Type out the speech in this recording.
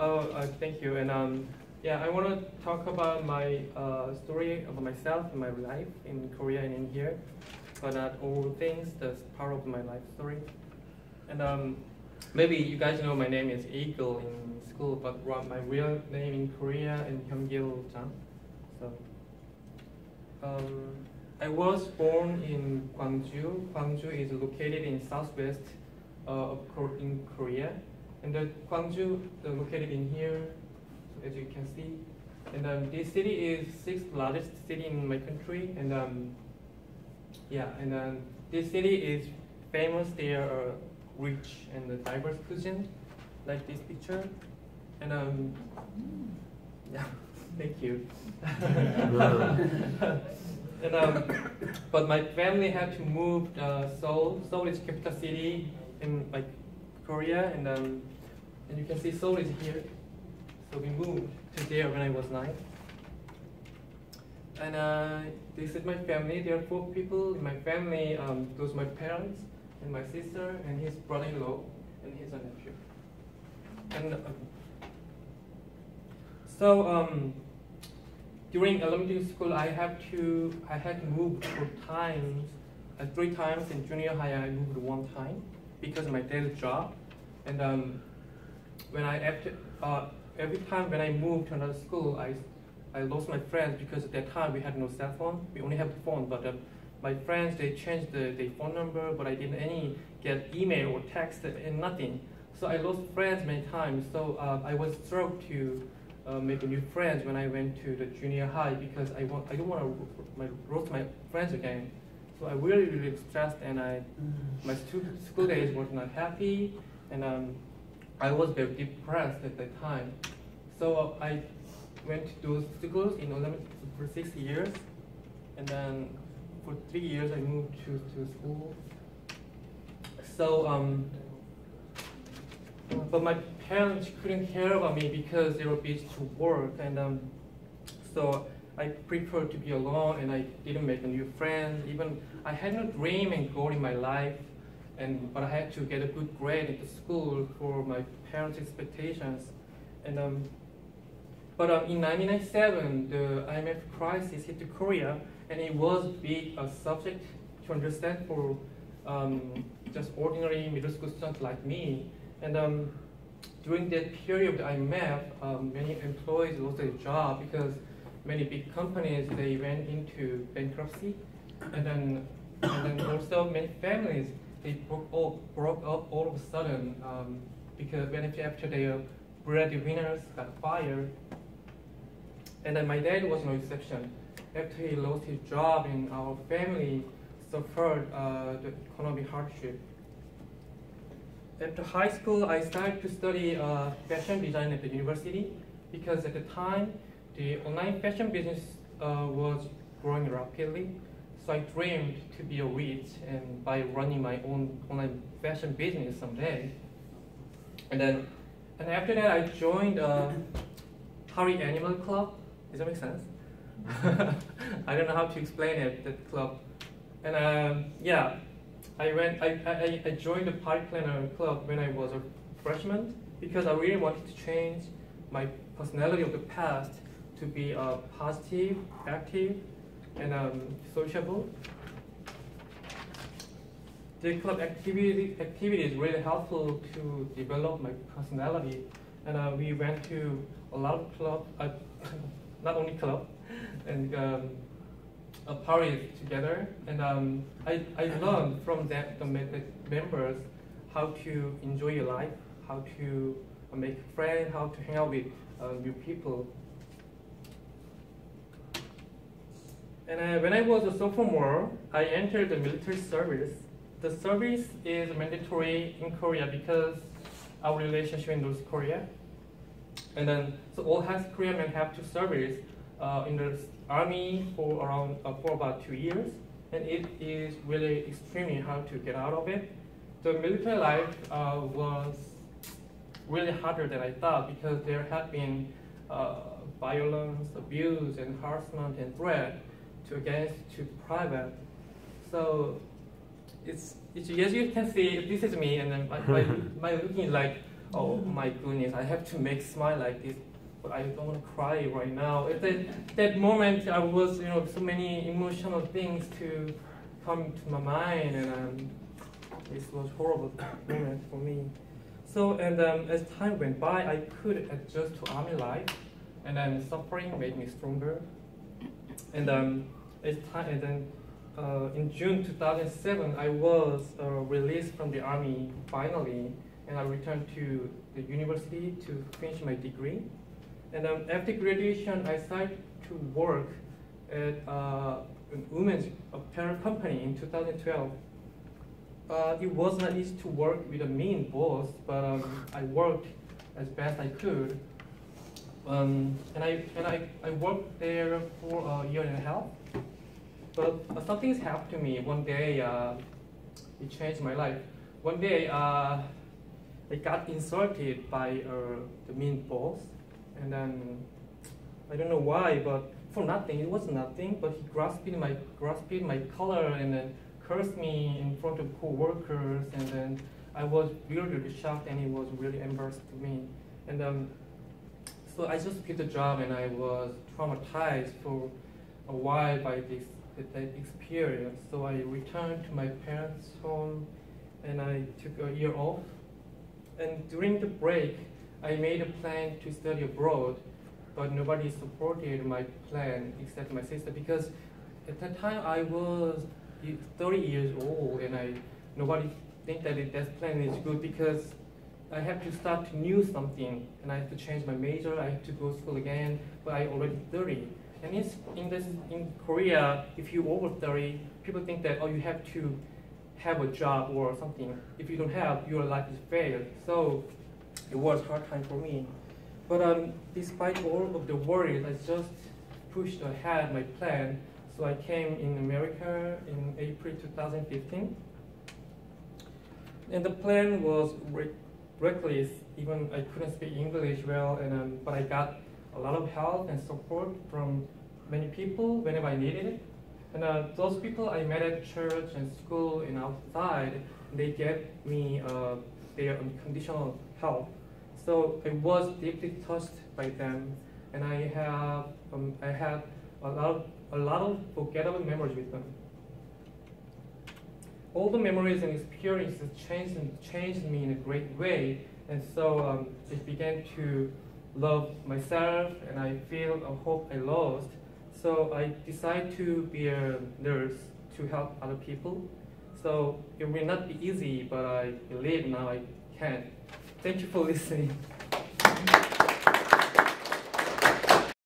Oh, uh, thank you. And um, yeah, I want to talk about my uh, story about myself and my life in Korea and in here, but not all things. That's part of my life story. And um, maybe you guys know my name is Eagle in school, but my real name in Korea is Hyungil Jang. So um, I was born in Gwangju. Gwangju is located in southwest uh, of in Korea. And the Gwangju, the located in here, as you can see. And um, this city is sixth largest city in my country. And um, yeah, and um, this city is famous. They are rich and diverse cuisine, like this picture. And um, yeah, thank you. and um, but my family had to move uh, Seoul. Seoul is capital city in like Korea, and um, and you can see Seoul is here. So we moved to there when I was nine. And uh, this is my family. There are four people in my family. Um, those my parents and my sister and his brother-in-law and his nephew. And um, so um, during elementary school, I have to I had to move four times, uh, three times. In junior high, I moved one time because of my dad's job. And um, when I after uh, every time when I moved to another school, I I lost my friends because at that time we had no cell phone. We only have the phone, but uh, my friends they changed the, the phone number, but I didn't any get email or text and nothing. So I lost friends many times. So uh, I was struck to uh, make new friends when I went to the junior high because I want I don't want to lose my friends again. So I really really stressed and I my school days was not happy and um, I was very depressed at that time. So I went to schools in Olympic for six years and then for three years I moved to, to school. So um, but my parents couldn't care about me because they were busy to work, and um, so I preferred to be alone, and I didn't make a new friend. Even I had no dream and goal in my life, and but I had to get a good grade at the school for my parents' expectations, and um, but um, in 1997, the IMF crisis hit Korea, and it was big a subject to understand for um, just ordinary middle school students like me. And um, during that period of the IMF, um, many employees lost their job because many big companies they went into bankruptcy, and then and then also many families they broke, all, broke up all of a sudden um, because when after their breadwinners got fired, and then my dad was no exception. After he lost his job, and our family suffered uh, the economic hardship after high school, I started to study uh, fashion design at the university because at the time, the online fashion business uh, was growing rapidly. So I dreamed to be a rich and by running my own online fashion business someday. And then, and after that, I joined uh, Harry Animal Club. Does that make sense? I don't know how to explain it, that club. And um, yeah, I went. I, I, I joined the party planner club when I was a freshman because I really wanted to change my personality of the past to be uh, positive, active, and um, sociable. The club activity, activity is really helpful to develop my personality. And uh, we went to a lot of clubs, uh, not only club, and um, a party together, and um, I, I learned from that, the members how to enjoy your life, how to make friends, how to hang out with uh, new people. And uh, when I was a sophomore, I entered the military service. The service is mandatory in Korea because our relationship in North Korea. And then, so all has Korean men have to service uh, in the army for around uh, for about two years, and it is really extremely hard to get out of it. The military life uh, was really harder than I thought because there had been uh, violence, abuse, and harassment and threat to against to private. So it's, it's as you can see, this is me, and then my, my, looking like oh my goodness, I have to make smile like this, but I don't want to cry right now. At that, that moment, I was, you know, so many emotional things to come to my mind, and um, this was horrible moment for me. So, and um, as time went by, I could adjust to army life, and then suffering made me stronger. And um, as time, and then uh, in June 2007, I was uh, released from the army finally, and I returned to the university to finish my degree. And um, after graduation, I started to work at uh, an women's apparel company in 2012. Uh, it was not easy to work with a mean boss, but um, I worked as best I could. Um, and I, and I, I worked there for a year and a half. But uh, something has happened to me. One day, uh, it changed my life. One day, uh, I got insulted by uh, the mean boss. And then, I don't know why, but for nothing, it was nothing, but he grasped my, grasped my collar and then cursed me in front of co-workers. And then I was really, shocked and it was really embarrassing to me. And um, so I just quit the job and I was traumatized for a while by this that experience. So I returned to my parents' home and I took a year off. And during the break, I made a plan to study abroad, but nobody supported my plan except my sister because at that time I was 30 years old and I nobody think that it, that plan is good because I have to start to new something and I have to change my major, I have to go to school again, but I already 30. And in, in, this, in Korea, if you over 30, people think that, oh, you have to have a job or something. If you don't have, your life is failed. So it was hard time for me. But um, despite all of the worries, I just pushed ahead my plan. So I came in America in April 2015. And the plan was reckless. Even I couldn't speak English well, and um, but I got a lot of help and support from many people whenever I needed it. And uh, those people I met at church and school and outside, they gave me uh, their unconditional help. So I was deeply touched by them, and I have um, I have a lot of, a lot of forgettable memories with them. All the memories and experiences changed changed me in a great way, and so um, it began to love myself and I feel a hope I lost. So I decided to be a nurse to help other people. So it will not be easy, but I believe now I can. Thank you for listening.